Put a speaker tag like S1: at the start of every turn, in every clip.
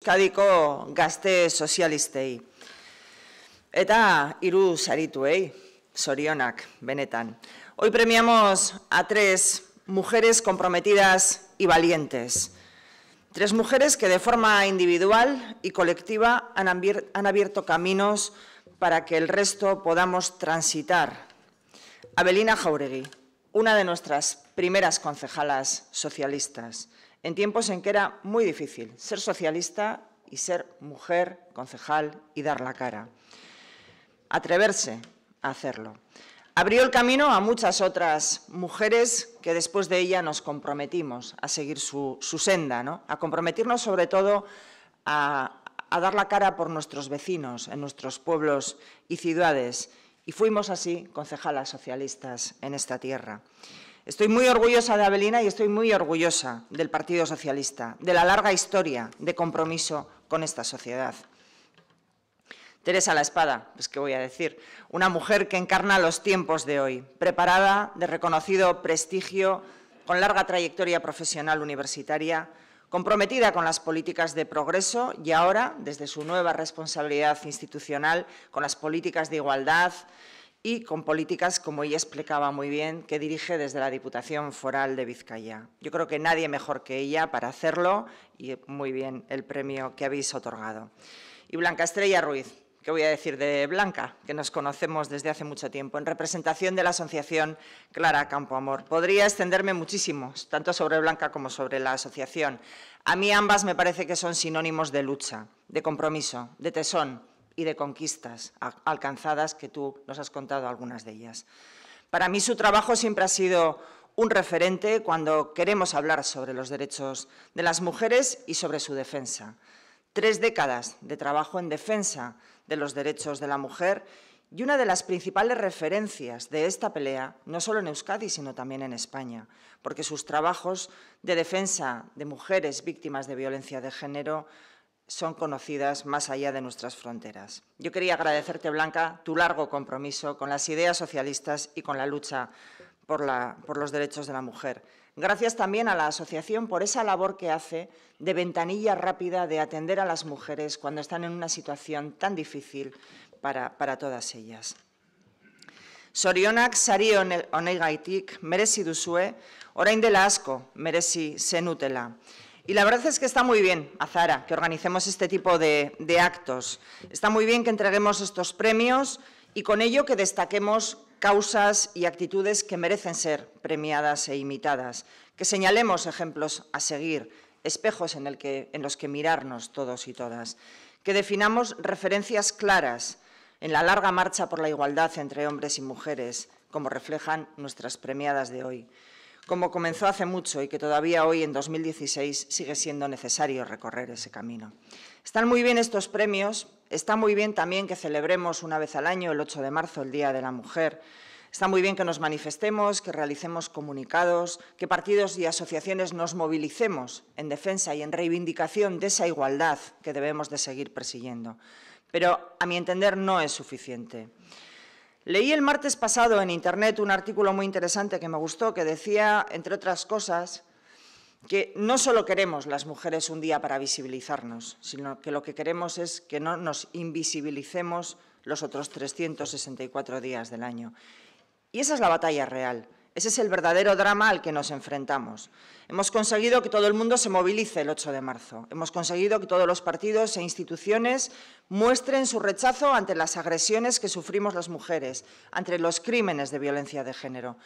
S1: Euskadiko gazte sozialistei. Eta hiru sarituei, sorionak, benetan. Hoy premiamos a tres mujeres comprometidas y valientes. Tres mujeres que de forma individual y colectiva han abierto caminos para que el resto podamos transitar. Abelina Jauregui, una de nuestras primeras concejalas socialistas en tiempos en que era muy difícil ser socialista y ser mujer, concejal y dar la cara. Atreverse a hacerlo. Abrió el camino a muchas otras mujeres que después de ella nos comprometimos a seguir su, senda, ¿no? a comprometernos sobre todo a, a dar la cara por nuestros vecinos en nuestros pueblos y ciudades. Y fuimos así concejalas socialistas en esta tierra. Estoy muy orgullosa de Abelina y estoy muy orgullosa del Partido Socialista, de la larga historia de compromiso con esta sociedad. Teresa la Espada, pues qué voy a decir, una mujer que encarna los tiempos de hoy, preparada, de reconocido prestigio, con larga trayectoria profesional universitaria, comprometida con las políticas de progreso y ahora, desde su nueva responsabilidad institucional, con las políticas de igualdad, y con políticas, como ella explicaba muy bien, que dirige desde la Diputación Foral de Vizcaya. Yo creo que nadie mejor que ella para hacerlo y muy bien el premio que habéis otorgado. Y Blanca Estrella Ruiz, ¿qué voy a decir de Blanca? Que nos conocemos desde hace mucho tiempo, en representación de la Asociación Clara Campo Amor. Podría extenderme muchísimo, tanto sobre Blanca como sobre la asociación. A mí ambas me parece que son sinónimos de lucha, de compromiso, de tesón, y de conquistas alcanzadas que tú nos has contado algunas de ellas. Para mí su trabajo siempre ha sido un referente cuando queremos hablar sobre los derechos de las mujeres y sobre su defensa. Tres décadas de trabajo en defensa de los derechos de la mujer y una de las principales referencias de esta pelea, no solo en Euskadi, sino también en España, porque sus trabajos de defensa de mujeres víctimas de violencia de género son conocidas más allá de nuestras fronteras. Yo quería agradecerte, Blanca, tu largo compromiso con las ideas socialistas y con la lucha por, los derechos de la mujer. Gracias también a la asociación por esa labor que hace de ventanilla rápida de atender a las mujeres cuando están en una situación tan difícil para, para todas ellas. Sorionak sari honegaitik merezi duzue, orain dela asko merezi zenutela. Y la verdad es que está muy bien, Azara, que organicemos este tipo de, actos. Está muy bien que entreguemos estos premios y con ello que destaquemos causas y actitudes que merecen ser premiadas e imitadas, que señalemos ejemplos a seguir, espejos en, en los que mirarnos todos y todas, que definamos referencias claras en la larga marcha por la igualdad entre hombres y mujeres, como reflejan nuestras premiadas de hoy como comenzó hace mucho y que todavía hoy, en 2016, sigue siendo necesario recorrer ese camino. Están muy bien estos premios, está muy bien también que celebremos una vez al año, el 8 de marzo, el Día de la Mujer, Está muy bien que nos manifestemos, que realicemos comunicados, que partidos y asociaciones nos movilicemos en defensa y en reivindicación de esa igualdad que debemos de seguir persiguiendo. Pero, a mi entender, no es suficiente. Leí el martes pasado en Internet un artículo muy interesante que me gustó, que decía, entre otras cosas, que no solo queremos las mujeres un día para visibilizarnos, sino que lo que queremos es que no nos invisibilicemos los otros 364 días del año. Y esa es la batalla real. Ese es el verdadero drama al que nos enfrentamos. Hemos conseguido que todo el mundo se movilice el 8 de marzo. Hemos conseguido que todos los partidos e instituciones muestren su rechazo ante las agresiones que sufrimos las mujeres, ante los crímenes de violencia de género.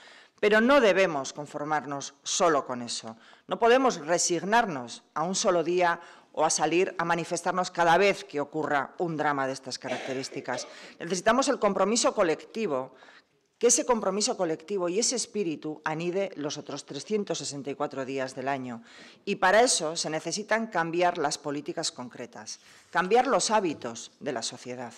S1: Pero no debemos conformarnos solo con eso. No podemos resignarnos a un solo día o a salir a manifestarnos cada vez que ocurra un drama de estas características. Necesitamos el compromiso colectivo que ese compromiso colectivo y ese espíritu anide los otros 364 días del año. Y para eso se necesitan cambiar las políticas concretas, cambiar los hábitos de la sociedad.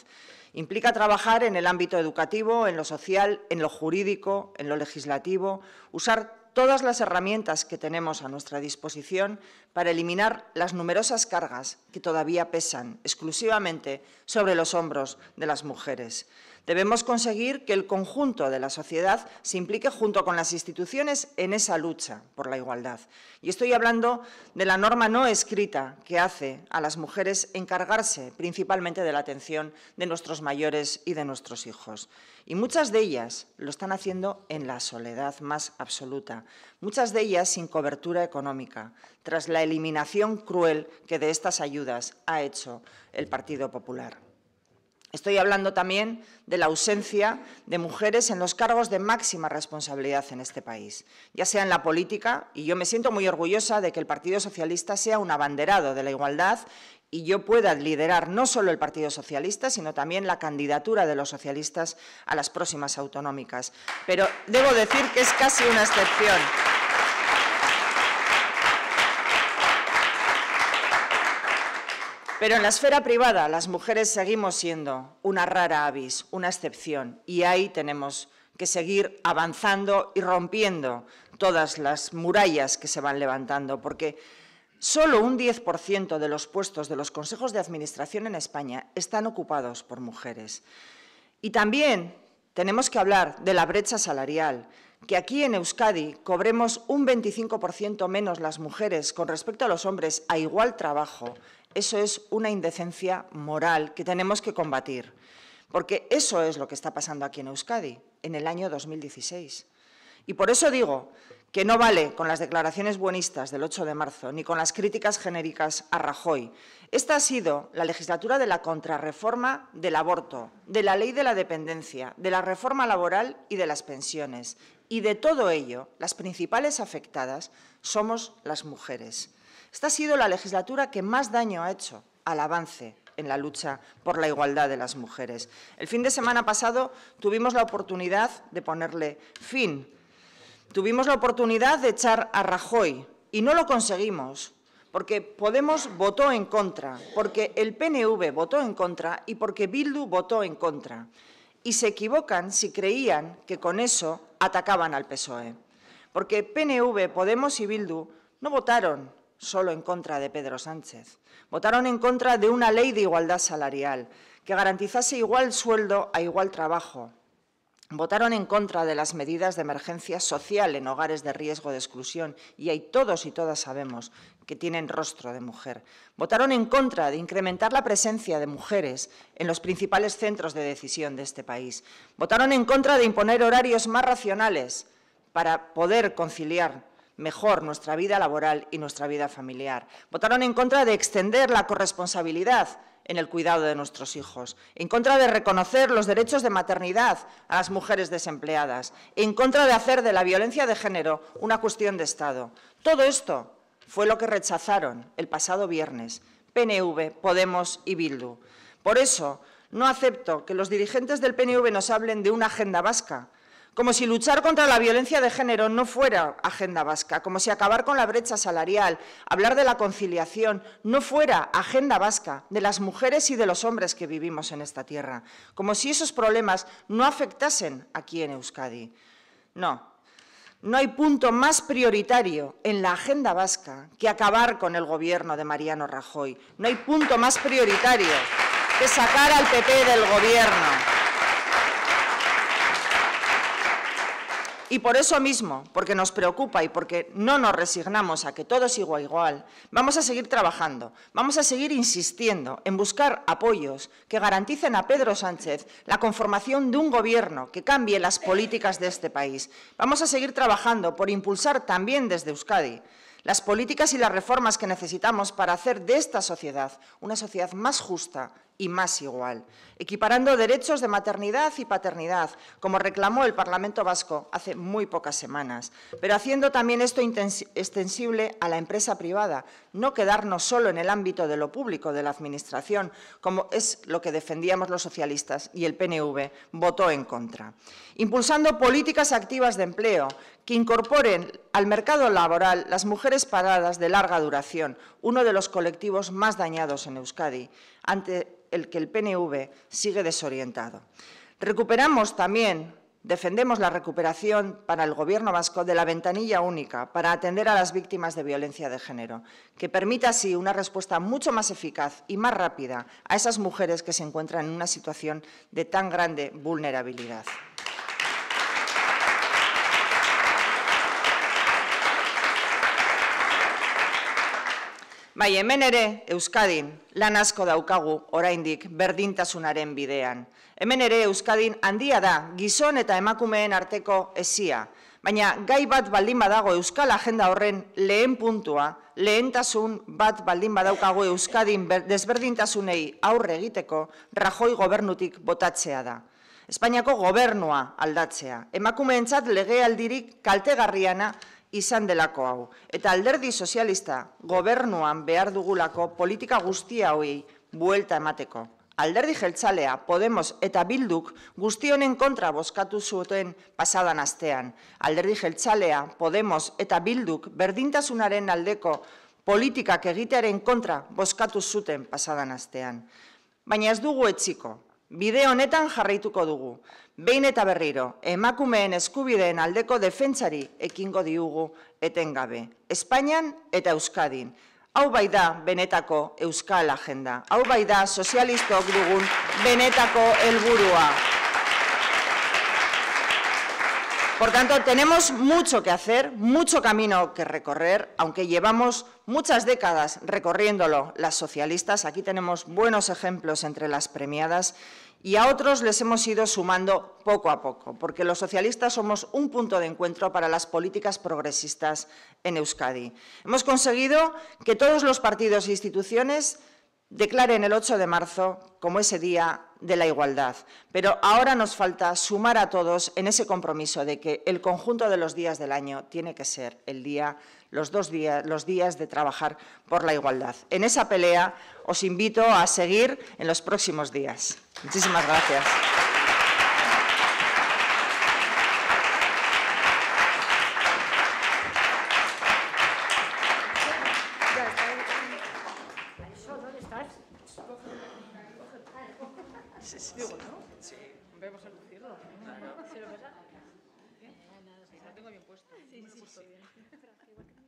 S1: Implica trabajar en el ámbito educativo, en lo social, en lo jurídico, en lo legislativo, usar todas las herramientas que tenemos a nuestra disposición para eliminar las numerosas cargas que todavía pesan exclusivamente sobre los hombros de las mujeres. Debemos conseguir que el conjunto de la sociedad se implique junto con las instituciones en esa lucha por la igualdad. Y estoy hablando de la norma no escrita que hace a las mujeres encargarse principalmente de la atención de nuestros mayores y de nuestros hijos. Y muchas de ellas lo están haciendo en la soledad más absoluta, muchas de ellas sin cobertura económica, tras la eliminación cruel que de estas ayudas ha hecho el Partido Popular. Estoy hablando también de la ausencia de mujeres en los cargos de máxima responsabilidad en este país, ya sea en la política, y yo me siento muy orgullosa de que el Partido Socialista sea un abanderado de la igualdad y yo pueda liderar no solo el Partido Socialista, sino también la candidatura de los socialistas a las próximas autonómicas. Pero debo decir que es casi una excepción. Pero en la esfera privada las mujeres seguimos siendo una rara avis, una excepción, y ahí tenemos que seguir avanzando y rompiendo todas las murallas que se van levantando, porque solo un 10% de los puestos de los consejos de administración en España están ocupados por mujeres. Y también tenemos que hablar de la brecha salarial, que aquí en Euskadi cobremos un 25% menos las mujeres con respecto a los hombres a igual trabajo eso es una indecencia moral que tenemos que combatir, porque eso es lo que está pasando aquí en Euskadi en el año 2016. Y por eso digo que no vale con las declaraciones buenistas del 8 de marzo ni con las críticas genéricas a Rajoy. Esta ha sido la legislatura de la contrarreforma del aborto, de la ley de la dependencia, de la reforma laboral y de las pensiones. Y de todo ello, las principales afectadas somos las mujeres. Esta ha sido la legislatura que más daño ha hecho al avance en la lucha por la igualdad de las mujeres. El fin de semana pasado tuvimos la oportunidad de ponerle fin. Tuvimos la oportunidad de echar a Rajoy y no lo conseguimos porque Podemos votó en contra, porque el PNV votó en contra y porque Bildu votó en contra. Y se equivocan si creían que con eso atacaban al PSOE. Porque PNV, Podemos y Bildu no votaron solo en contra de Pedro Sánchez. Votaron en contra de una ley de igualdad salarial que garantizase igual sueldo a igual trabajo. Votaron en contra de las medidas de emergencia social en hogares de riesgo de exclusión, y ahí todos y todas sabemos que tienen rostro de mujer. Votaron en contra de incrementar la presencia de mujeres en los principales centros de decisión de este país. Votaron en contra de imponer horarios más racionales para poder conciliar mejor nuestra vida laboral y nuestra vida familiar. Votaron en contra de extender la corresponsabilidad en el cuidado de nuestros hijos, en contra de reconocer los derechos de maternidad a las mujeres desempleadas, en contra de hacer de la violencia de género una cuestión de Estado. Todo esto fue lo que rechazaron el pasado viernes PNV, Podemos y Bildu. Por eso, no acepto que los dirigentes del PNV nos hablen de una agenda vasca, como si luchar contra la violencia de género no fuera agenda vasca, como si acabar con la brecha salarial, hablar de la conciliación, no fuera agenda vasca de las mujeres y de los hombres que vivimos en esta tierra, como si esos problemas no afectasen aquí en Euskadi. No, no hay punto más prioritario en la agenda vasca que acabar con el gobierno de Mariano Rajoy. No hay punto más prioritario que sacar al PP del gobierno. Y por eso mismo, porque nos preocupa y porque no nos resignamos a que todo siga igual, vamos a seguir trabajando, vamos a seguir insistiendo en buscar apoyos que garanticen a Pedro Sánchez la conformación de un gobierno que cambie las políticas de este país. Vamos a seguir trabajando por impulsar también desde Euskadi las políticas y las reformas que necesitamos para hacer de esta sociedad una sociedad más justa y más igual, equiparando derechos de maternidad y paternidad, como reclamó el Parlamento Vasco hace muy pocas semanas, pero haciendo también esto extensible a la empresa privada, no quedarnos solo en el ámbito de lo público, de la Administración, como es lo que defendíamos los socialistas y el PNV votó en contra. Impulsando políticas activas de empleo que incorporen al mercado laboral las mujeres paradas de larga duración, uno de los colectivos más dañados en Euskadi, ante el que el PNV sigue desorientado. Recuperamos también Defendemos la recuperación para el Gobierno vasco de la ventanilla única para atender a las víctimas de violencia de género, que permita así una respuesta mucho más eficaz y más rápida a esas mujeres que se encuentran en una situación de tan grande vulnerabilidad. Bai, hemen ere, Euskadin, lan asko daukagu oraindik berdintasunaren bidean. Hemen ere, Euskadin handia da gizon eta emakumeen arteko esia. Baina gai bat baldin badago Euskal Agenda horren lehen puntua, lehentasun bat baldin badaukago Euskadin desberdintasunei aurre egiteko Rajoi gobernutik botatzea da. Espainiako gobernua aldatzea. Emakumeentzat legealdirik kaltegarriana izan delako hau. Eta alderdi sozialista gobernuan behar dugulako politika guztia hoi buelta emateko. Alderdi jeltzalea, Podemos eta Bilduk guzti honen kontra boskatu zuten pasadan astean. Alderdi jeltzalea, Podemos eta Bilduk berdintasunaren aldeko politikak egitearen kontra boskatu zuten pasadan astean. Baina ez dugu etziko, Bide honetan jarraituko dugu. Behin eta berriro, emakumeen eskubideen aldeko defentsari ekingo diugu etengabe. Espainian eta Euskadin. Hau bai da benetako Euskal Agenda. Hau bai da sozialistok dugun benetako helburua. Por tanto, tenemos mucho que hacer, mucho camino que recorrer, aunque llevamos muchas décadas recorriéndolo las socialistas. Aquí tenemos buenos ejemplos entre las premiadas y a otros les hemos ido sumando poco a poco, porque los socialistas somos un punto de encuentro para las políticas progresistas en Euskadi. Hemos conseguido que todos los partidos e instituciones declaren el 8 de marzo como ese día de la igualdad. Pero ahora nos falta sumar a todos en ese compromiso de que el conjunto de los días del año tiene que ser el día, los dos días, los días de trabajar por la igualdad. En esa pelea os invito a seguir en los próximos días. Muchísimas gracias.
S2: Sí, sí, Digo, ¿no? Sí. Vamos a lucirlo. Claro. ¿Se lo pasa? ¿Qué? Nada, nada, sí. Lo tengo bien puesto. Sí, sí, sí. Bien.